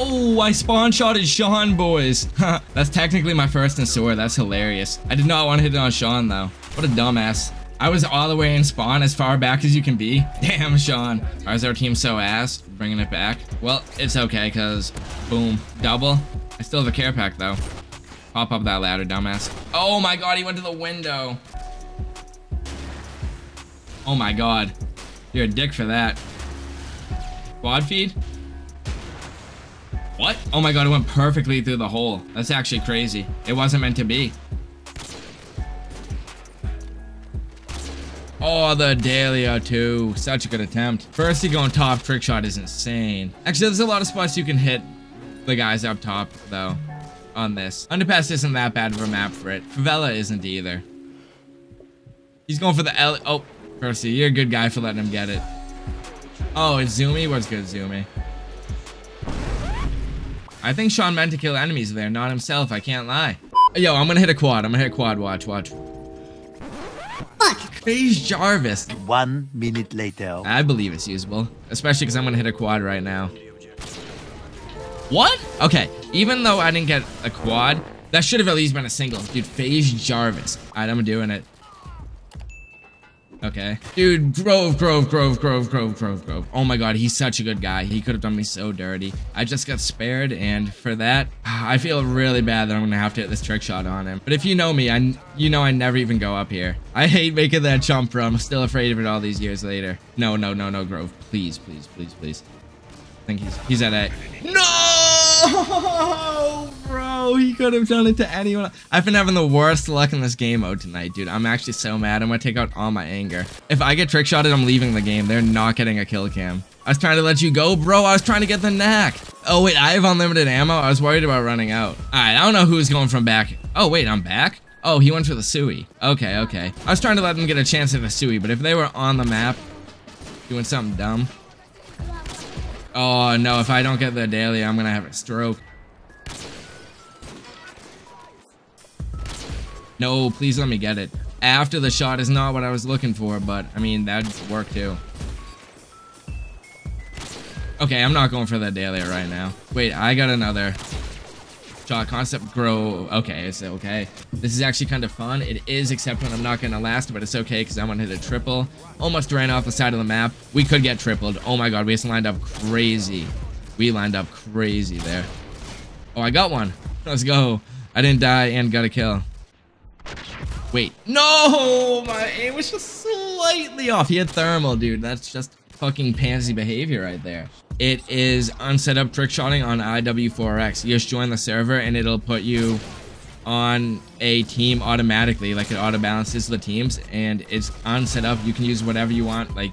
Oh, I spawn shotted Sean, boys. That's technically my first in SoaR. That's hilarious. I did not want to hit it on Sean, though. What a dumbass. I was all the way in spawn as far back as you can be. Damn, Sean. Why is our team so ass? Bringing it back. Well, it's okay, because boom, double. I still have a care pack, though. Pop up that ladder, dumbass. Oh my god, he went to the window. Oh my god. You're a dick for that. Quad feed? What? Oh my god, it went perfectly through the hole. That's actually crazy. It wasn't meant to be. Oh, the Dahlia too. Such a good attempt. First, going top trick shot is insane. Actually, there's a lot of spots you can hit the guys up top, though, on this. Underpass isn't that bad of a map for it. Favela isn't either. He's going for the L- Oh, Percy, you're a good guy for letting him get it. Oh, it's Zoomy? What's good, Zoomy? I think Sean meant to kill enemies there, not himself. I can't lie. Yo, I'm gonna hit a quad. I'm gonna hit a quad. Watch, watch. Fuck. FaZe Jarvis. One minute later. I believe it's usable, especially because I'm gonna hit a quad right now. What? Okay, even though I didn't get a quad, that should have at least been a single. Dude, FaZe Jarvis. Alright, I'm doing it. Okay. Dude, Grove, Grove, Grove, Grove, Grove, Grove, Grove. Oh my god, he's such a good guy. He could have done me so dirty. I just got spared, and for that, I feel really bad that I'm gonna have to hit this trick shot on him. But if you know me, I, you know I never even go up here. I hate making that jump, bro. I'm still afraid of it all these years later. No, no, no, no, Grove. Please, please, please, please. I think he's, he's at A. No! Oh bro, he could have done it to anyone. I've been having the worst luck in this game mode tonight, dude. I'm actually so mad. I'm gonna take out all my anger. If I get trick shotted, I'm leaving the game. They're not getting a kill cam. I was trying to let you go, bro. I was trying to get the knack. Oh, wait, I have unlimited ammo. I was worried about running out. All right, I don't know who's going from back. Oh, wait, I'm back? Oh, he went for the Sui. Okay, okay. I was trying to let them get a chance at the Sui, but if they were on the map doing something dumb. Oh, no, if I don't get the daily, I'm gonna have a stroke. No, please let me get it. After the shot is not what I was looking for, but I mean, that'd work too. Okay, I'm not going for that daily right now. Wait, I got another concept grow. Okay, it's okay. This is actually kind of fun. It is, except when I'm not going to last, but it's okay because I'm going to hit a triple. Almost ran off the side of the map. We could get tripled. Oh my god, we just lined up crazy. We lined up crazy there. Oh, I got one. Let's go. I didn't die and got a kill. Wait. No! My aim was just slightly off. He had thermal, dude. That's just fucking pansy behavior right there. It is unset up trick shotting on IW4X. You just join the server and it'll put you on a team automatically. Like it auto balances the teams and it's unset up. You can use whatever you want. Like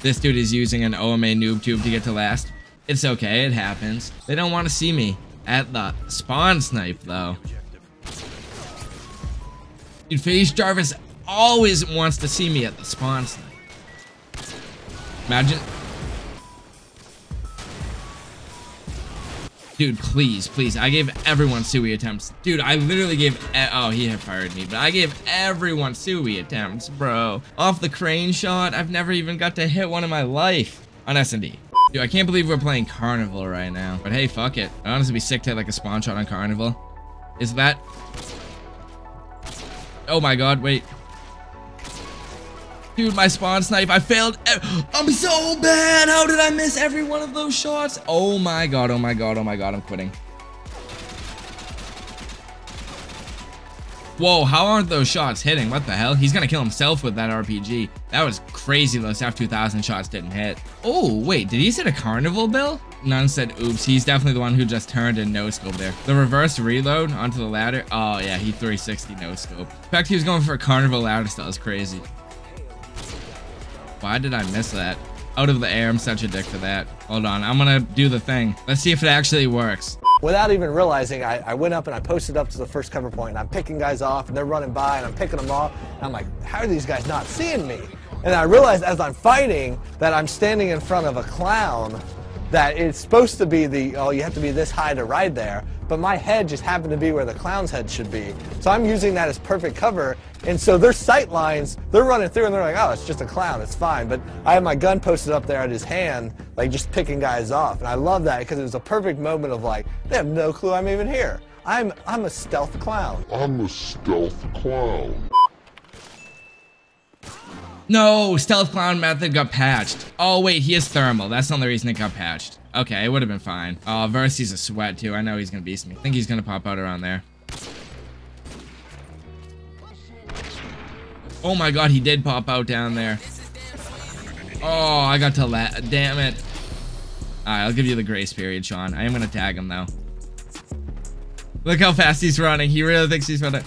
this dude is using an OMA noob tube to get to last. It's okay. It happens. They don't want to see me at the spawn snipe though. Dude, FaZe Jarvis always wants to see me at the spawn snipe. Imagine. Dude, please, please. I gave everyone Sui attempts. Dude, I literally gave... E oh, he had fired me. But I gave everyone Sui attempts, bro. Off the crane shot, I've never even got to hit one in my life. On S&D. Dude, I can't believe we're playing Carnival right now. But hey, fuck it. I'd honestly be sick to hit like a spawn shot on Carnival. Is that... Oh my god, wait. Dude, my spawn snipe, I failed. I'm so bad. How did I miss every one of those shots? Oh my god, oh my god, oh my god, I'm quitting. Whoa, how aren't those shots hitting? What the hell? He's gonna kill himself with that RPG. That was crazy those F2000 shots didn't hit. Oh, wait, did he set a carnival bill? None said oops. He's definitely the one who just turned and no scope there. The reverse reload onto the ladder. Oh yeah, he 360 no scope. In fact, he was going for a carnival ladder style. Is crazy. Why did I miss that? Out of the air, I'm such a dick for that. Hold on, I'm gonna do the thing. Let's see if it actually works. Without even realizing, I, I went up and I posted up to the first cover point, and I'm picking guys off, and they're running by, and I'm picking them off, and I'm like, how are these guys not seeing me? And I realized as I'm fighting that I'm standing in front of a clown that it's supposed to be the, oh, you have to be this high to ride there, but my head just happened to be where the clown's head should be. So I'm using that as perfect cover, and so their sight lines, they're running through and they're like, oh, it's just a clown, it's fine. But I have my gun posted up there at his hand, like just picking guys off. And I love that because it was a perfect moment of like, they have no clue I'm even here. I'm, I'm a stealth clown. I'm a stealth clown. No, stealth clown method got patched. Oh wait, he is thermal. That's not the reason it got patched. Okay, it would have been fine. Oh, Vursey's a sweat too. I know he's gonna beast me. I think he's gonna pop out around there. Oh my god, he did pop out down there. Oh, I got to let. Damn it. Alright, I'll give you the grace period, Sean. I am gonna tag him though. Look how fast he's running. He really thinks he's running.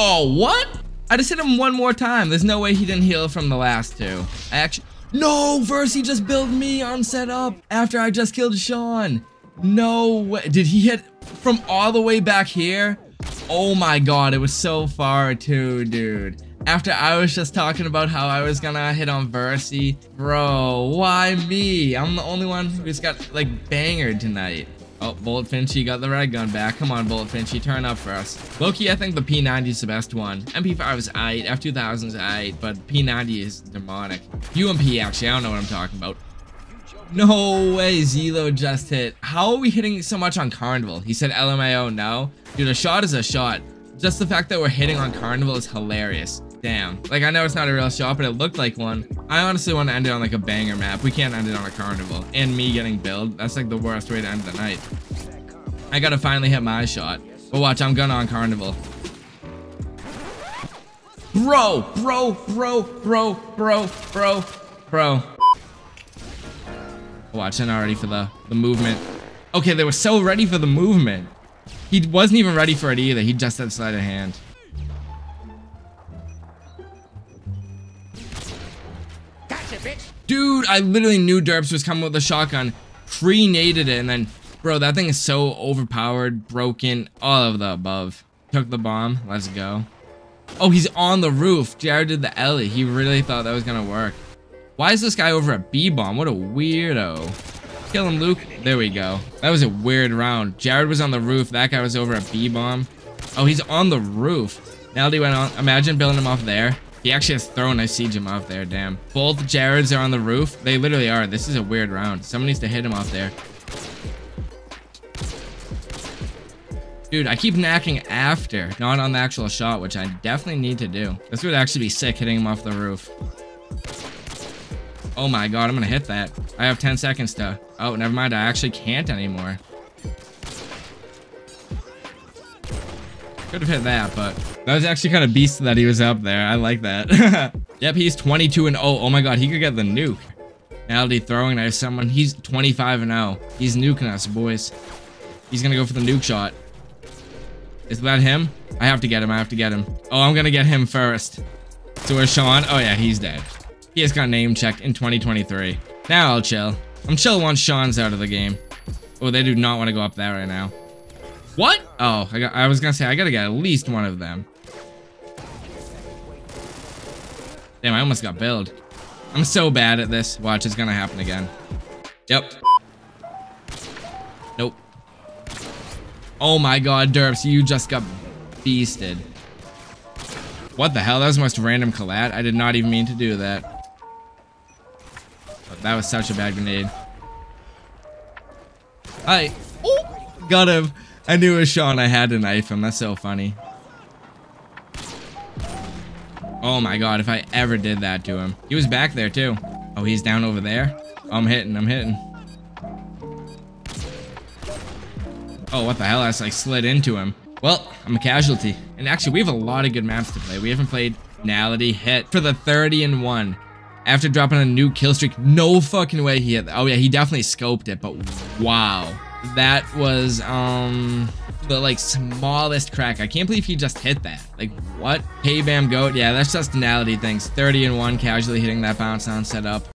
Oh, what? I just hit him one more time. There's no way he didn't heal from the last two. I actually... No, Vursey just built me on setup after I just killed Sean. No way. Did he hit from all the way back here? Oh my god, it was so far too, dude. After I was just talking about how I was gonna hit on Vursey. Bro, why me? I'm the only one who's got, like, banger tonight. Oh, Bullet Finchy got the red gun back. Come on, Bullet Finchy, turn up for us. Loki, I think the P90 is the best one. MP5 is aight, F2000 is aight, but P90 is demonic. UMP, actually, I don't know what I'm talking about. No way, Zelo just hit. How are we hitting so much on Carnival? He said LMAO, no. Dude, a shot is a shot. Just the fact that we're hitting on Carnival is hilarious. Damn. Like, I know it's not a real shot, but it looked like one. I honestly want to end it on, like, a banger map. We can't end it on a carnival. And me getting billed. That's, like, the worst way to end the night. I gotta finally hit my shot. But watch, I'm gonna on carnival. Bro, bro, bro, bro, bro, bro, bro. Watch, they're not ready for the, the movement. Okay, they were so ready for the movement. He wasn't even ready for it either. He just had sleight of hand. Dude, I literally knew Derps was coming with a shotgun. Pre-naded it, and then, bro, that thing is so overpowered, broken, all of the above. Took the bomb. Let's go. Oh, he's on the roof. Jared did the Ellie. He really thought that was gonna work. Why is this guy over at B-bomb? What a weirdo. Kill him, Luke. There we go. That was a weird round. Jared was on the roof. That guy was over at B-bomb. Oh, he's on the roof. Nelly went on. Imagine building him off there. He actually has thrown. I siege him off there. Damn. Both Jareds are on the roof. They literally are. This is a weird round. Someone needs to hit him off there. Dude, I keep knacking after, not on the actual shot, which I definitely need to do. This would actually be sick, hitting him off the roof. Oh my god, I'm gonna hit that. I have 10 seconds to... Oh, never mind, I actually can't anymore. Could have hit that, but that was actually kind of beast that he was up there. I like that. yep, he's 22 and 0. Oh my god, he could get the nuke. Aldi throwing knife someone. He's 25 and 0. He's nuking us, boys. He's gonna go for the nuke shot. Is that him? I have to get him. I have to get him. Oh, I'm gonna get him first. So where's Sean? Oh yeah, he's dead. He has got name checked in 2023. Now I'll chill. I'm chill once Sean's out of the game. Oh, they do not want to go up there right now. What? Oh, I, got, I was gonna say, I gotta get at least one of them. Damn, I almost got billed. I'm so bad at this. Watch, it's gonna happen again. Yep. Nope. Oh my god, Derps, you just got beasted. What the hell? That was the most random collat. I did not even mean to do that. But that was such a bad grenade. I oh, got him. I knew it was Sean. I had to knife him. That's so funny. Oh my god, if I ever did that to him. He was back there too. Oh, he's down over there? I'm hitting, I'm hitting. Oh, what the hell? I just like slid into him. Well, I'm a casualty. And actually, we have a lot of good maps to play. We haven't played Nality hit for the 30 and 1. After dropping a new kill streak, no fucking way he hit. Oh yeah, he definitely scoped it, but wow. That was, um, the, like, smallest crack. I can't believe he just hit that. Like, what? Hey, Bam Goat. Yeah, that's just Nality things. 30 and 1, casually hitting that bounce on setup.